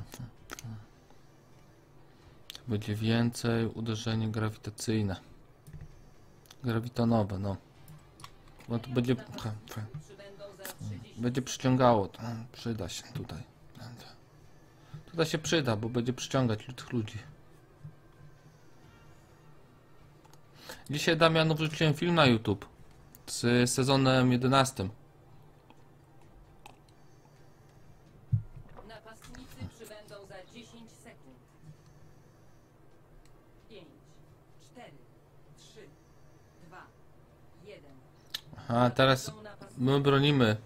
Aha. To będzie więcej uderzenie grawitacyjne. Grawitonowe, no. Bo to będzie... ha, ha. Będzie przyciągało, to mm, przyda się tutaj. Tutaj się przyda, bo będzie przyciągać tych ludzi. Dzisiaj Damianu wrzuciłem film na YouTube z sezonem 11. 1. A teraz my bronimy.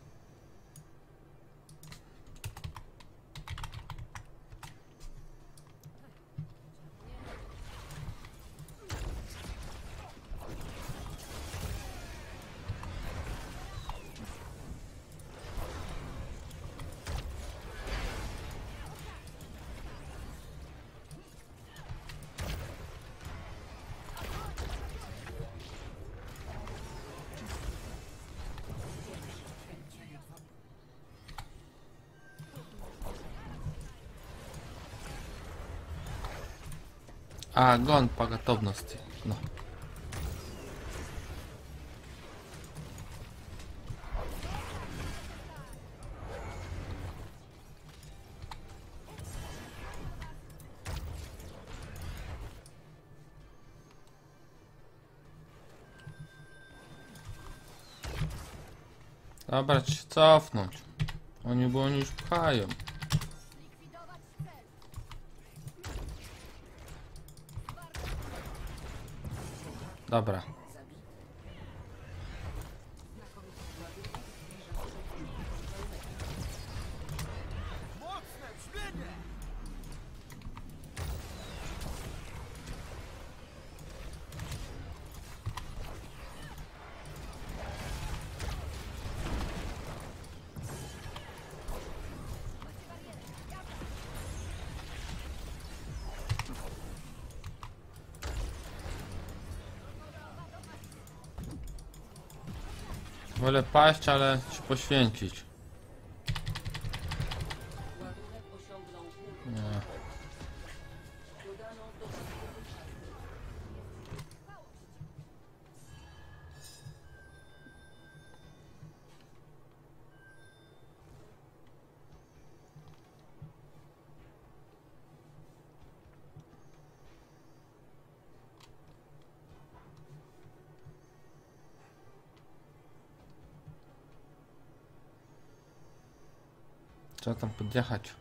Gon по готовности. Trzeba się cofnąć. Oni, bo oni już pchają. Dobra. Wolę paść, ale się poświęcić. Nie. Trzeba tam podjechać.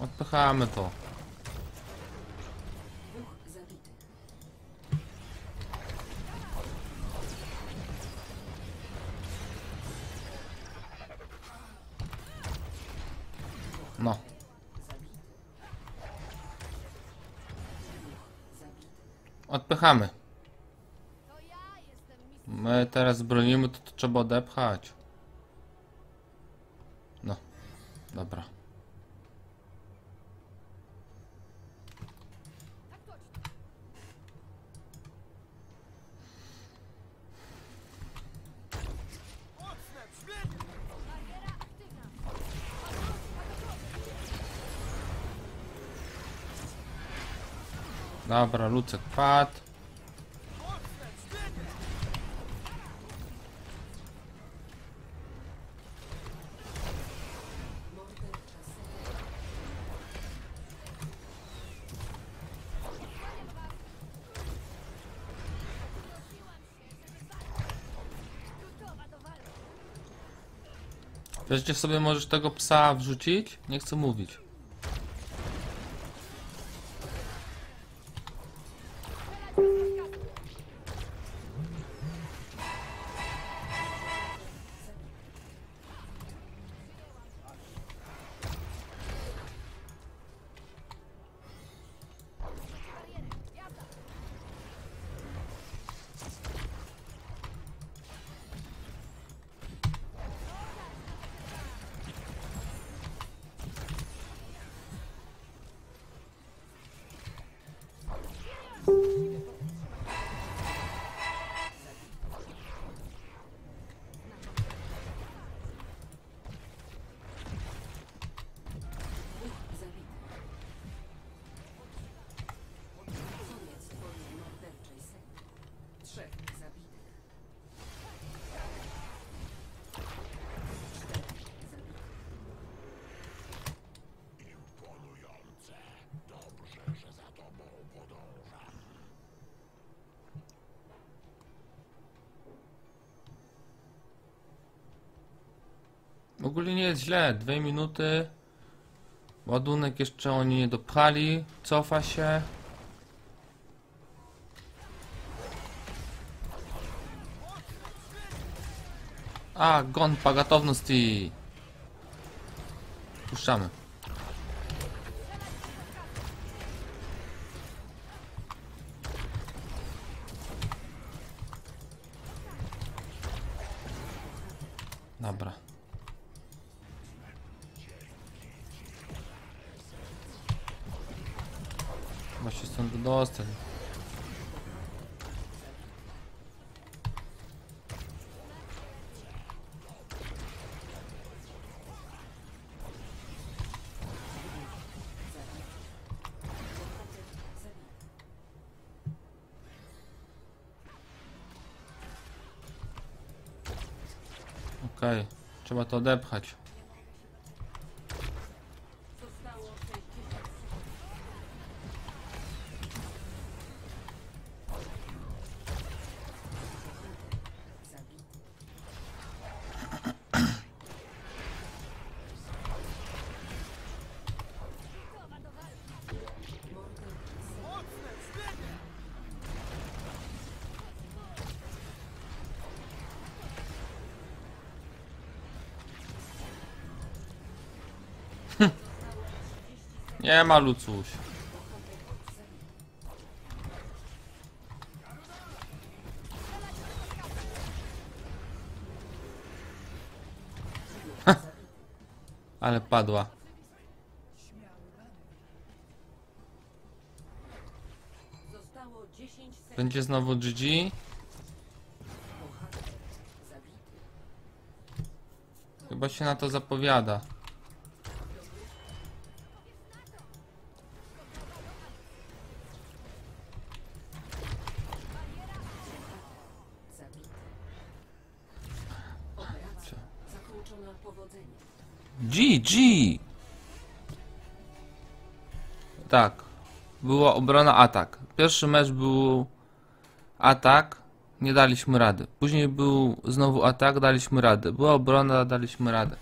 Odpychamy to. No. Odpychamy. My teraz bronimy, to, to trzeba odepchać. No. Dobra. Dobra, Lucek padł. Wiesz, gdzie sobie możesz tego psa wrzucić? Nie chcę mówić. Ogólnie nie jest źle. Dwie minuty. Ładunek jeszcze oni nie dopchali. Cofa się. A, gon по готовности. Puszczamy. Się stąd wydostać. Okej, trzeba to odepchać. Nie ma lucuś. Ale padła. Zostało 10 sekund. Będzie znowu GG. Chyba się na to zapowiada. GG! Tak. Była obrona, atak. Pierwszy mecz był atak, nie daliśmy rady. Później był znowu atak, daliśmy radę. Była obrona, daliśmy radę.